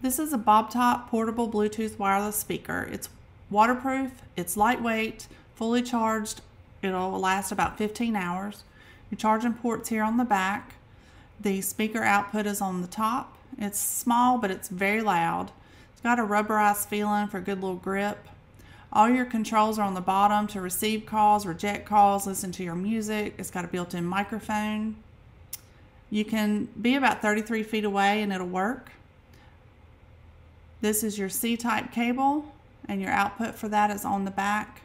This is a Bobtot portable Bluetooth wireless speaker. It's waterproof, it's lightweight, fully charged. It'll last about 15 hours. Your charging port's here on the back. The speaker output is on the top. It's small, but it's very loud. It's got a rubberized feeling for a good little grip. All your controls are on the bottom to receive calls, reject calls, listen to your music. It's got a built-in microphone. You can be about 33 feet away and it'll work. This is your C-type cable and your output for that is on the back.